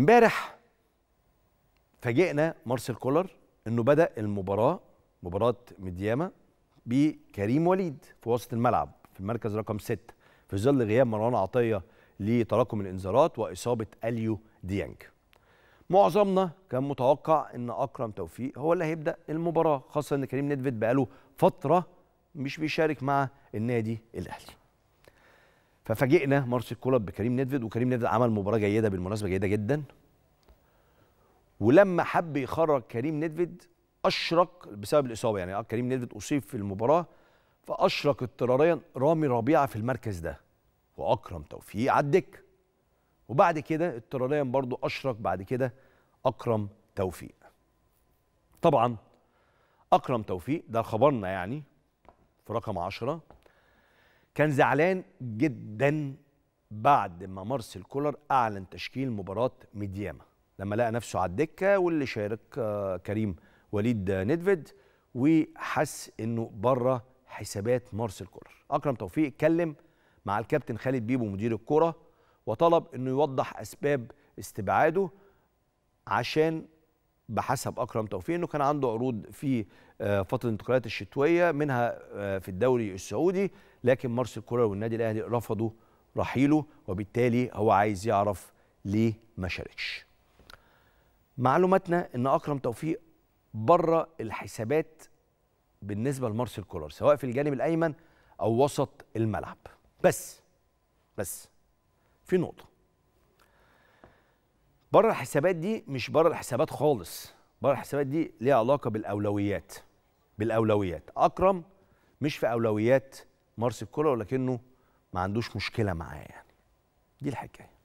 امبارح فاجئنا مارسيل كولر إنه بدأ المباراة مباراة ميدياما بكريم وليد في وسط الملعب في المركز رقم 6 في ظل غياب مروان عطية لتراكم الإنذارات وإصابة أليو ديانج. معظمنا كان متوقع إن أكرم توفيق هو اللي هيبدأ المباراة خاصة إن كريم نيدفيد بقاله فترة مش بيشارك مع النادي الأهلي. ففاجئنا مارسيل كولر بكريم نيدفيد وكريم نيدفيد عمل مباراه جيده بالمناسبه جيده جدا. ولما حب يخرج كريم نيدفيد أشرك بسبب الإصابة يعني كريم نيدفيد أصيب في المباراة فأشرك اضطراريا رامي ربيعة في المركز ده. وأكرم توفيق على الدكة. وبعد كده اضطراريا برضو أشرك بعد كده أكرم توفيق. طبعا أكرم توفيق ده خبرنا يعني في رقم عشرة. كان زعلان جدا بعد ما مارسيل كولر أعلن تشكيل مباراة ميدياما. لما لقى نفسه على الدكة واللي شارك كريم وليد نيدفيد وحس إنه بره حسابات مارسيل كولر أكرم توفيق اتكلم مع الكابتن خالد بيبو مدير الكره وطلب إنه يوضح أسباب استبعاده عشان بحسب أكرم توفيق إنه كان عنده عروض في فترة الانتقالات الشتوية منها في الدوري السعودي. لكن مارسيل كولر والنادي الأهلي رفضوا رحيله وبالتالي هو عايز يعرف ليه ما شاركش. معلوماتنا إن أكرم توفيق بره الحسابات بالنسبة لمارسيل كولر سواء في الجانب الأيمن أو وسط الملعب. بس بس في نقطة. بره الحسابات دي مش بره الحسابات خالص. بره الحسابات دي ليها علاقة بالأولويات بالأولويات. أكرم مش في أولويات مارسيل كولر ولكنه ما عندوش مشكلة معاه يعني. دي الحكاية.